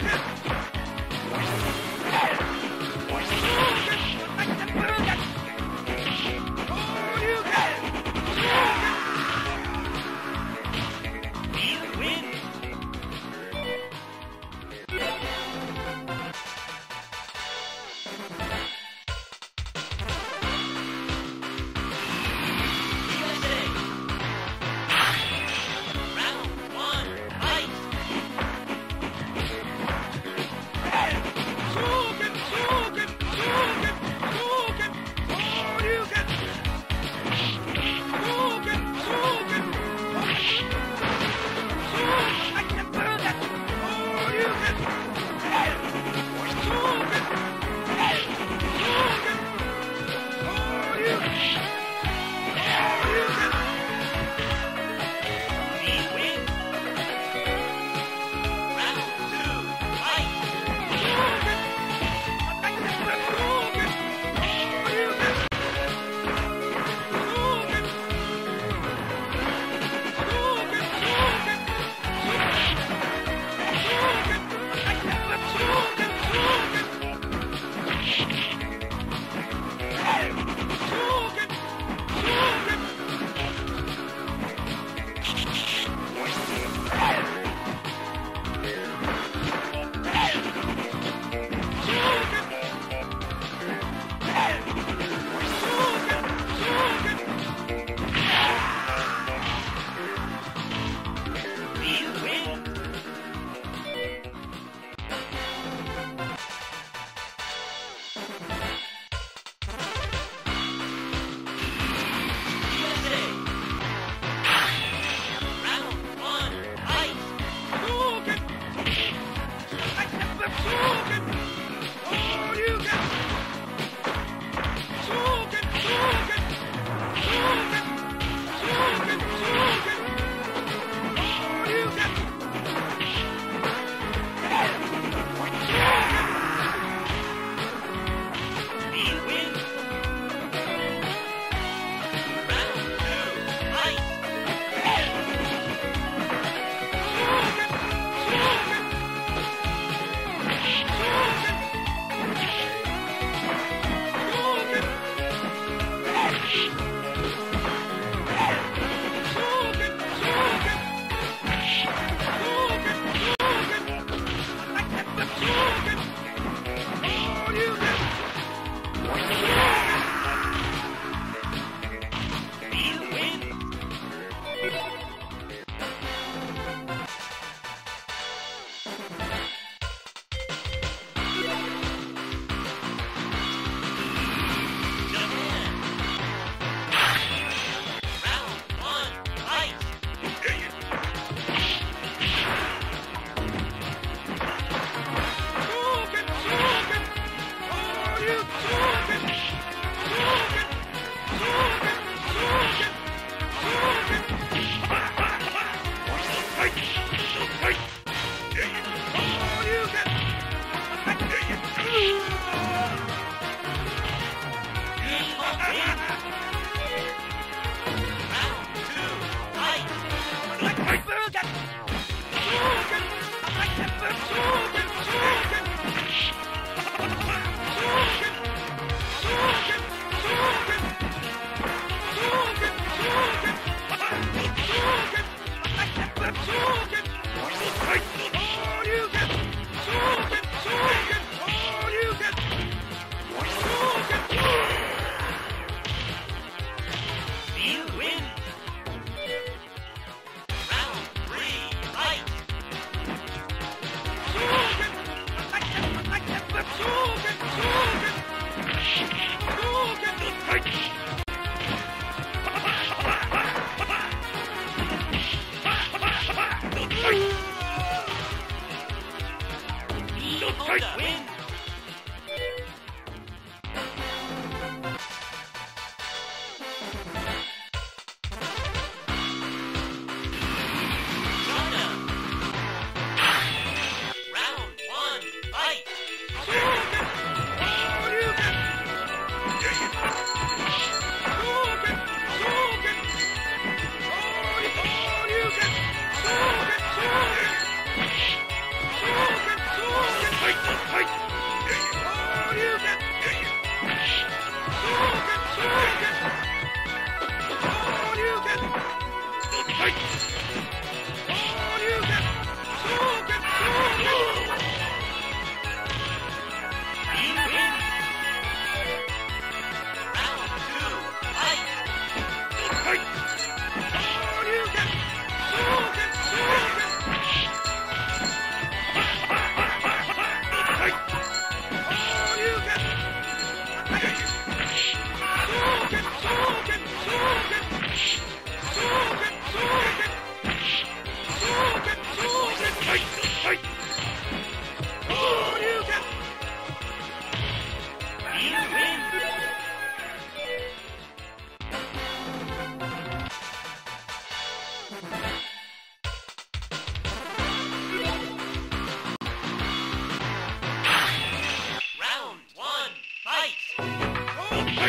Look at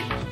fight!